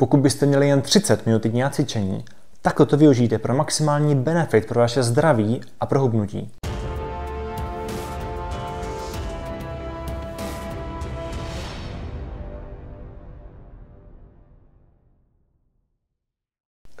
Pokud byste měli jen 30 minut týdně cvičení, tak toto využijte pro maximální benefit pro vaše zdraví a pro hubnutí.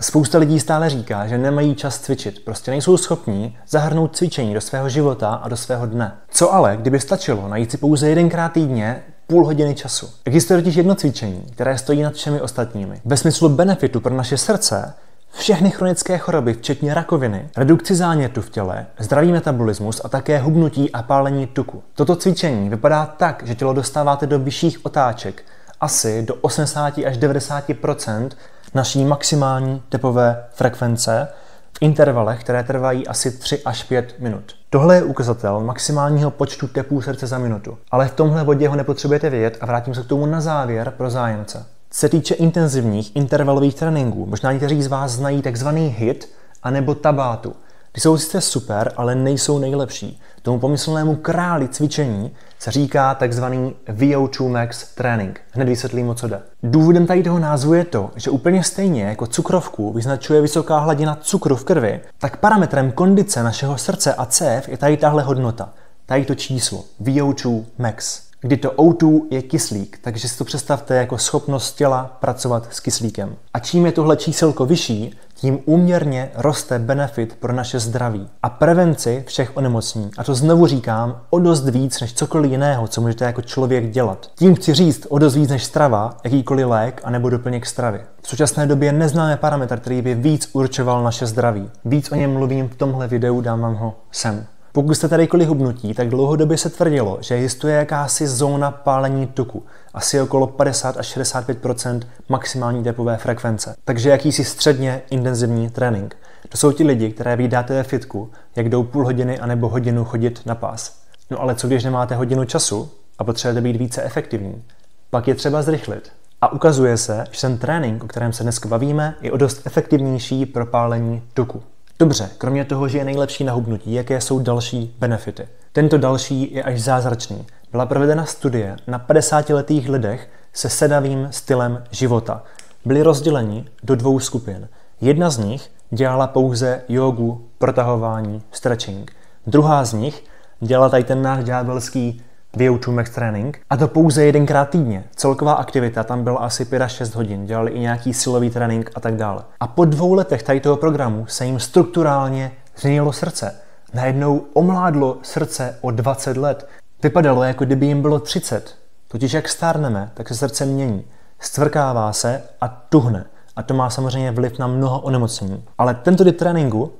Spousta lidí stále říká, že nemají čas cvičit, prostě nejsou schopní zahrnout cvičení do svého života a do svého dne. Co ale, kdyby stačilo najít si pouze jedenkrát týdně půl hodiny času? Existuje totiž jedno cvičení, které stojí nad všemi ostatními. Ve smyslu benefitu pro naše srdce všechny chronické choroby, včetně rakoviny, redukci zánětu v těle, zdravý metabolismus a také hubnutí a pálení tuku. Toto cvičení vypadá tak, že tělo dostáváte do vyšších otáček, asi do 80 až 90% naší maximální tepové frekvence v intervalech, které trvají asi 3 až 5 minut. Tohle je ukazatel maximálního počtu tepů srdce za minutu. Ale v tomhle bodě ho nepotřebujete vědět a vrátím se k tomu na závěr pro zájemce. Se týče intenzivních intervalových tréninků, možná někteří z vás znají takzvaný HIT anebo tabátu. Ty jsou sice super, ale nejsou nejlepší. Tomu pomyslnému králi cvičení se říká takzvaný VO2 max trénink. Hned vysvětlím, o co jde. Důvodem tady toho názvu je to, že úplně stejně jako cukrovku vyznačuje vysoká hladina cukru v krvi, tak parametrem kondice našeho srdce a cév je tady tahle hodnota. Tady to číslo VO2 max kdy to O2 je kyslík, takže si to představte jako schopnost těla pracovat s kyslíkem. A čím je tohle číselko vyšší, tím úměrně roste benefit pro naše zdraví a prevenci všech onemocnění. A to znovu říkám, o dost víc než cokoliv jiného, co můžete jako člověk dělat. Tím chci říct o dost víc než strava, jakýkoliv lék a nebo doplněk stravy. V současné době neznáme parametr, který by víc určoval naše zdraví. Víc o něm mluvím v tomhle videu, dám vám ho sem. Pokud jste tady hubnutí, tak dlouhodobě se tvrdilo, že existuje jakási zóna pálení tuku, asi okolo 50 až 65% maximální tepové frekvence. Takže jakýsi středně intenzivní trénink. To jsou ti lidi, které vydáte ve fitku, jak jdou půl hodiny anebo hodinu chodit na pás. No ale co když nemáte hodinu času a potřebujete být více efektivní? Pak je třeba zrychlit. A ukazuje se, že ten trénink, o kterém se dnes bavíme, je o dost efektivnější pro pálení tuku. Dobře, kromě toho, že je nejlepší na hubnutí, jaké jsou další benefity? Tento další je až zázračný. Byla provedena studie na 50-letých lidech se sedavým stylem života. Byli rozděleni do dvou skupin. Jedna z nich dělala pouze jogu, protahování, stretching. Druhá z nich dělala tady ten náš ďábelský VO2 Max Training a to pouze jedenkrát týdně. Celková aktivita tam byla asi 5 až 6 hodin, dělali i nějaký silový trénink a tak dále. A po dvou letech tady toho programu se jim strukturálně změnilo srdce. Najednou omládlo srdce o 20 let. Vypadalo, jako kdyby jim bylo 30. Totiž jak stárneme, tak se srdce mění. Stvrkává se a tuhne. A to má samozřejmě vliv na mnoho onemocnění. Ale tento typ tréninku,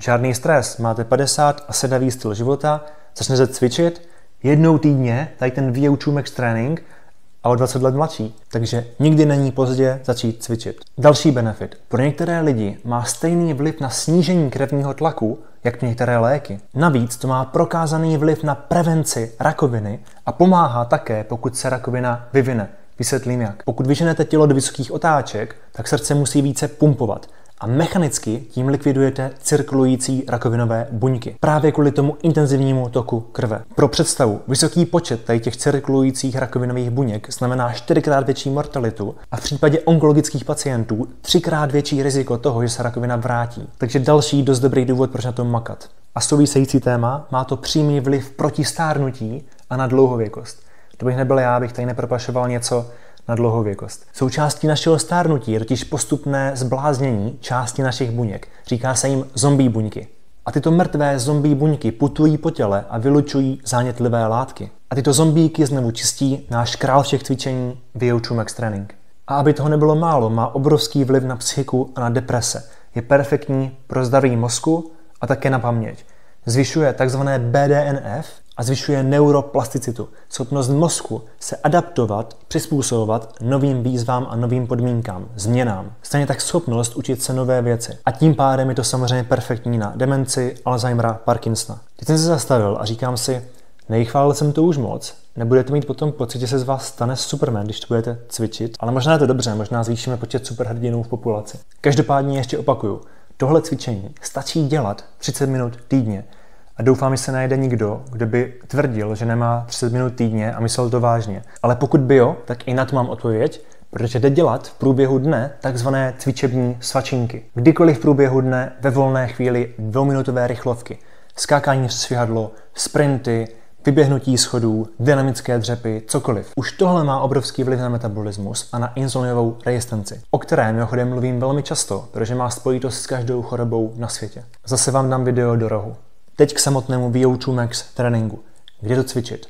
žádný stres, máte 50 a sedavý styl života, začnete cvičit, jednou týdně tady ten VO2 Max trénink a o 20 let mladší. Takže nikdy není pozdě začít cvičit. Další benefit. Pro některé lidi má stejný vliv na snížení krevního tlaku, jak některé léky. Navíc to má prokázaný vliv na prevenci rakoviny a pomáhá také, pokud se rakovina vyvine. Vysvětlím jak. Pokud vyženete tělo do vysokých otáček, tak srdce musí více pumpovat a mechanicky tím likvidujete cirkulující rakovinové buňky. Právě kvůli tomu intenzivnímu toku krve. Pro představu, vysoký počet tady těch cirkulujících rakovinových buněk znamená čtyřikrát větší mortalitu a v případě onkologických pacientů třikrát větší riziko toho, že se rakovina vrátí. Takže další dost dobrý důvod, proč na tom makat. A související téma má to přímý vliv proti stárnutí a na dlouhověkost. To bych nebyl já, bych tady nepropašoval něco, na dlouhověkost. Součástí našeho stárnutí je totiž postupné zbláznění části našich buněk. Říká se jim zombie buňky. A tyto mrtvé zombie buňky putují po těle a vylučují zánětlivé látky. A tyto zombíky znovu čistí náš král všech cvičení VO2 Max Training. A aby toho nebylo málo, má obrovský vliv na psychiku a na deprese. Je perfektní pro zdraví mozku a také na paměť. Zvyšuje tzv. BDNF a zvyšuje neuroplasticitu, schopnost mozku se adaptovat, přizpůsobovat novým výzvám a novým podmínkám, změnám. Stejně tak schopnost učit se nové věci. A tím pádem je to samozřejmě perfektní na demenci, Alzheimera, Parkinsona. Teď jsem se zastavil a říkám si, nejchválil jsem to už moc, nebudete mít potom pocit, že se z vás stane Superman, když to budete cvičit, ale možná je to dobře, možná zvýšíme počet superhrdinů v populaci. Každopádně ještě opakuju, tohle cvičení stačí dělat 30 minut týdně a doufám, že se najde nikdo, kdo by tvrdil, že nemá 30 minut týdně a myslel to vážně. Ale pokud by jo, tak i na to mám odpověď, protože jde dělat v průběhu dne takzvané cvičební svačinky. Kdykoliv v průběhu dne ve volné chvíli dvouminutové rychlovky, skákání přes svihadlo, sprinty, vyběhnutí schodů, dynamické dřepy, cokoliv. Už tohle má obrovský vliv na metabolismus a na inzulinovou rezistenci, o které mimochodem mluvím velmi často, protože má spojitost s každou chorobou na světě. Zase vám dám video do rohu. Teď k samotnému VO2 Max tréninku. Kde to cvičit?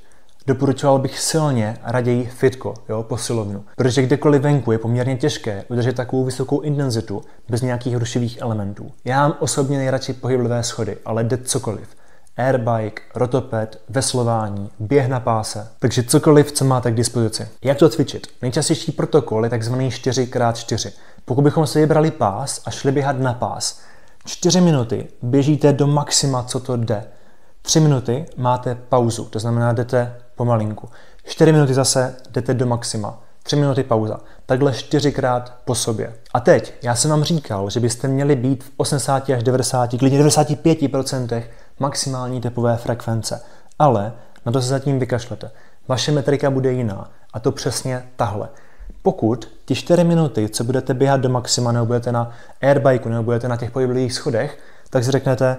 Doporučoval bych silně raději fitko, jo, posilovnu. Protože kdekoliv venku je poměrně těžké udržet takovou vysokou intenzitu bez nějakých rušivých elementů. Já mám osobně nejradši pohyblivé schody, ale jde cokoliv airbike, rotoped, veslování, běh na páse, takže cokoliv, co máte k dispozici. Jak to cvičit? Nejčastější protokol je tzv. 4x4. Pokud bychom si vybrali pás a šli běhat na pás, 4 minuty běžíte do maxima, co to jde. 3 minuty máte pauzu, to znamená jdete pomalinku. 4 minuty zase jdete do maxima. 3 minuty pauza. Takhle čtyřikrát po sobě. A teď, já jsem vám říkal, že byste měli být v 80 až 90, klidně 95% maximální tepové frekvence. Ale na to se zatím vykašlete. Vaše metrika bude jiná. A to přesně tahle. Pokud ty 4 minuty, co budete běhat do maxima, nebo budete na airbikeu, nebo budete na těch pohyblivých schodech, tak si řeknete,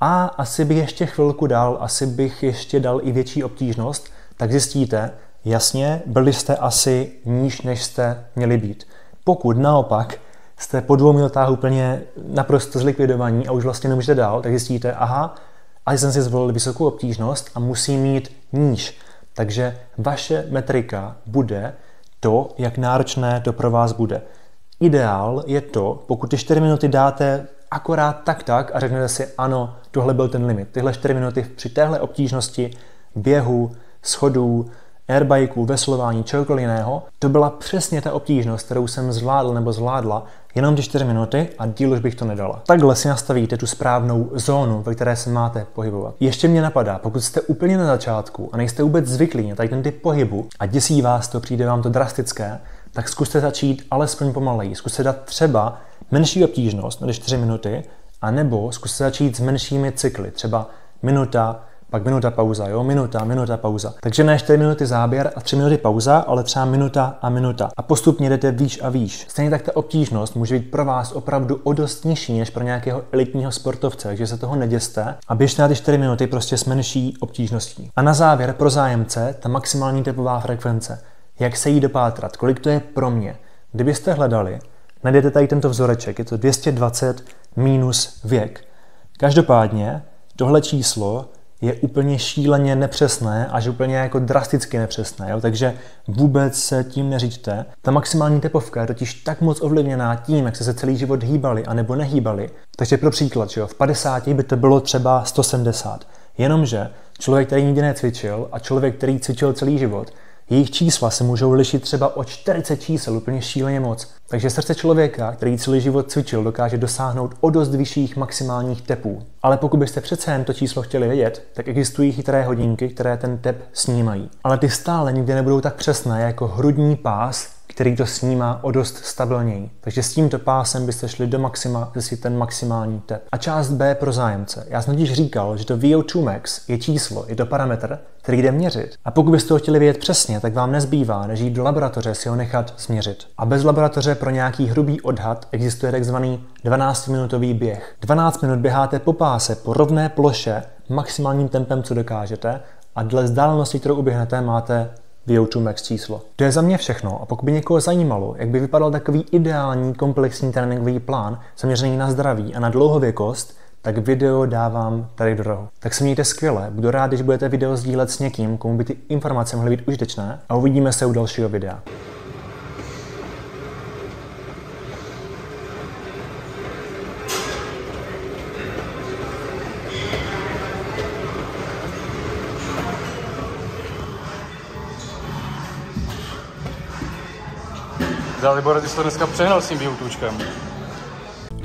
a asi bych ještě chvilku dal, asi bych ještě dal i větší obtížnost, tak zjistíte, jasně, byli jste asi níž, než jste měli být. Pokud naopak jste po dvou minutách úplně naprosto zlikvidovaní a už vlastně nemůžete dál, tak zjistíte, aha, ale jsem si zvolil vysokou obtížnost a musím mít níž. Takže vaše metrika bude to, jak náročné to pro vás bude. Ideál je to, pokud ty 4 minuty dáte akorát tak tak a řeknete si, ano, tohle byl ten limit. Tyhle 4 minuty při téhle obtížnosti běhu, schodů, airbikeu, veslování, čehokoliv jiného, to byla přesně ta obtížnost, kterou jsem zvládl nebo zvládla jenom ty 4 minuty a díl už bych to nedala. Takhle si nastavíte tu správnou zónu, ve které se máte pohybovat. Ještě mě napadá, pokud jste úplně na začátku a nejste vůbec zvyklí na tady ten typ pohybu a děsí vás to, přijde vám to drastické, tak zkuste začít alespoň pomaleji. Zkuste dát třeba menší obtížnost než 4 minuty, a nebo zkuste začít s menšími cykly, třeba minuta, pak minuta pauza, jo, minuta, minuta pauza. Takže ne 4 minuty záběr a 3 minuty pauza, ale třeba minuta a minuta. A postupně jdete výš a výš. Stejně tak ta obtížnost může být pro vás opravdu o dost nižší než pro nějakého elitního sportovce, takže se toho neděste a běžte na ty 4 minuty prostě s menší obtížností. A na závěr pro zájemce ta maximální tepová frekvence. Jak se jí dopátrat, kolik to je pro mě. Kdybyste hledali, najdete tady tento vzoreček, je to 220 minus věk. Každopádně tohle číslo je úplně šíleně nepřesné, až úplně jako drasticky nepřesné, jo? takže vůbec se tím neříďte. Ta maximální tepovka je totiž tak moc ovlivněná tím, jak se se celý život hýbali a nebo nehýbali. Takže pro příklad, že jo, v 50 by to bylo třeba 170. Jenomže člověk, který nikdy necvičil a člověk, který cvičil celý život, jejich čísla se můžou lišit třeba o 40 čísel, úplně šíleně moc. Takže srdce člověka, který celý život cvičil, dokáže dosáhnout o dost vyšších maximálních tepů. Ale pokud byste přece jen to číslo chtěli vědět, tak existují chytré hodinky, které ten tep snímají. Ale ty stále nikdy nebudou tak přesné jako hrudní pás, který to snímá o dost stabilněji. Takže s tímto pásem byste šli do maxima zjistit ten maximální tep. A část B pro zájemce. Já jsem totiž říkal, že to VO2 max je číslo, je to parametr, který jde měřit. A pokud byste ho chtěli vědět přesně, tak vám nezbývá, než jít do laboratoře si ho nechat změřit. A bez laboratoře pro nějaký hrubý odhad existuje takzvaný 12-minutový běh. 12 minut běháte po páse po rovné ploše maximálním tempem, co dokážete, a dle vzdálenosti, kterou uběhnete, máte VO2 max číslo. To je za mě všechno a pokud by někoho zajímalo, jak by vypadal takový ideální komplexní tréninkový plán zaměřený na zdraví a na dlouhověkost, tak video dávám tady do rohu. Tak se mějte skvěle, budu rád, když budete video sdílet s někým, komu by ty informace mohly být užitečné a uvidíme se u dalšího videa. Libore, ty jsi to dneska přehnal s tím výutůčkem.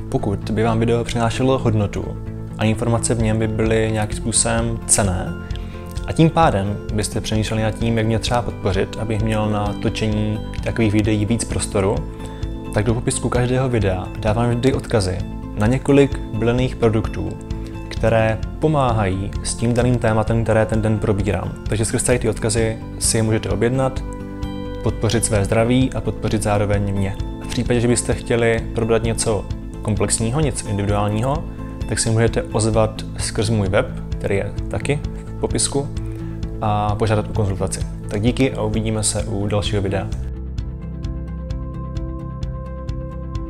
Pokud by vám video přinášelo hodnotu a informace v něm by byly nějakým způsobem cené, a tím pádem byste přemýšleli nad tím, jak mě třeba podpořit, abych měl na točení takových videí víc prostoru, tak do popisku každého videa dávám vždy odkazy na několik bylených produktů, které pomáhají s tím daným tématem, které ten den probírám. Takže skrz tady ty odkazy si je můžete objednat podpořit své zdraví a podpořit zároveň mě. V případě, že byste chtěli probrat něco komplexního, něco individuálního, tak si můžete ozvat skrz můj web, který je taky v popisku, a požádat o konzultaci. Tak díky a uvidíme se u dalšího videa.